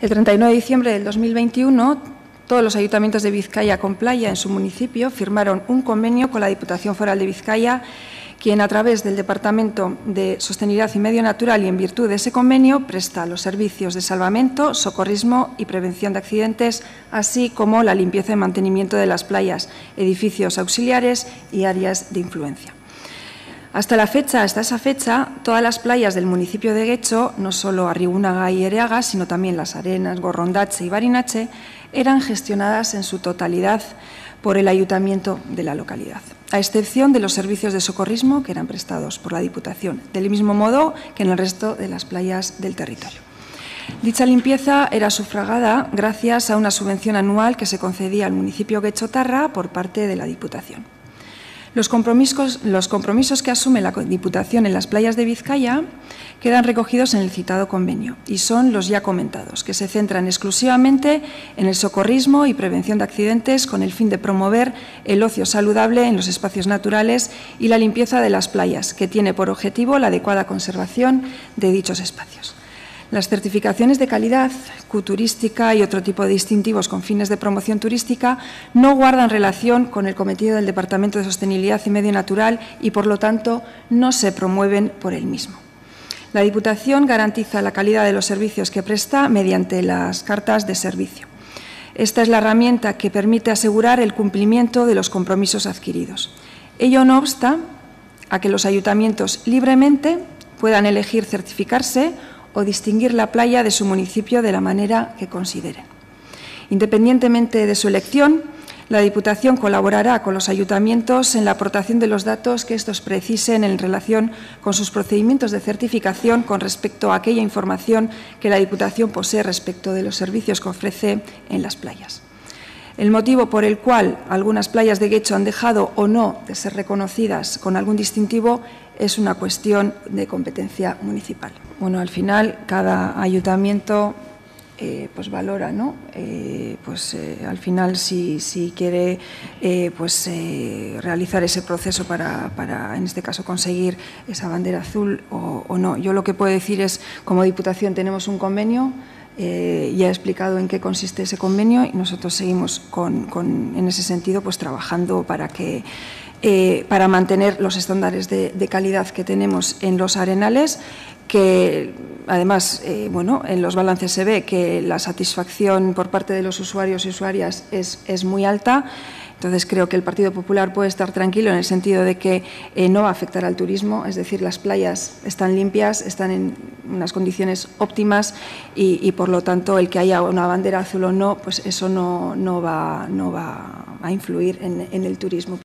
El 39 de diciembre del 2021, todos los ayuntamientos de Vizcaya con playa en su municipio firmaron un convenio con la Diputación Foral de Vizcaya quien a través del Departamento de Sostenibilidad y Medio Natural y en virtud de ese convenio presta los servicios de salvamento, socorrismo y prevención de accidentes, así como la limpieza y mantenimiento de las playas, edificios auxiliares y áreas de influencia. Hasta la fecha, hasta esa fecha, todas las playas del municipio de Guecho, no solo Arrigunaga y Ereaga, sino también Las Arenas, Gorrondache y Barinache, eran gestionadas en su totalidad por el ayuntamiento de la localidad, a excepción de los servicios de socorrismo que eran prestados por la Diputación, del mismo modo que en el resto de las playas del territorio. Dicha limpieza era sufragada gracias a una subvención anual que se concedía al municipio Guechotarra por parte de la Diputación. Los compromisos, que asume la Diputación en las playas de Vizcaya quedan recogidos en el citado convenio y son los ya comentados, que se centran exclusivamente en el socorrismo y prevención de accidentes con el fin de promover el ocio saludable en los espacios naturales y la limpieza de las playas, que tiene por objetivo la adecuada conservación de dichos espacios. Las certificaciones de calidad, Q-turística y otro tipo de distintivos con fines de promoción turística no guardan relación con el cometido del Departamento de Sostenibilidad y Medio Natural y, por lo tanto, no se promueven por el mismo. La Diputación garantiza la calidad de los servicios que presta mediante las cartas de servicio. Esta es la herramienta que permite asegurar el cumplimiento de los compromisos adquiridos. Ello no obsta a que los ayuntamientos libremente puedan elegir certificarse o distinguir la playa de su municipio de la manera que consideren. Independientemente de su elección, la Diputación colaborará con los ayuntamientos en la aportación de los datos que estos precisen en relación con sus procedimientos de certificación con respecto a aquella información que la Diputación posee respecto de los servicios que ofrece en las playas. El motivo por el cual algunas playas de Guecho han dejado o no de ser reconocidas con algún distintivo es una cuestión de competencia municipal. Bueno, al final cada ayuntamiento eh, pues valora, ¿no? Eh, pues eh, al final si, si quiere pues realizar ese proceso para, para, en este caso, conseguir esa bandera azul o, o no. Yo lo que puedo decir es, como Diputación tenemos un convenio eh, ya he explicado en qué consiste ese convenio y nosotros seguimos con, con, en ese sentido pues, trabajando para, que, eh, para mantener los estándares de, de, calidad que tenemos en los arenales, que además eh, bueno, en los balances se ve que la satisfacción por parte de los usuarios y usuarias es, es muy alta. Entonces creo que el Partido Popular puede estar tranquilo en el sentido de que eh, no va a afectar al turismo, es decir, las playas están limpias, están en unas condiciones óptimas y, por lo tanto el que haya una bandera azul o no, pues eso no, no, va, no va a influir en el turismo.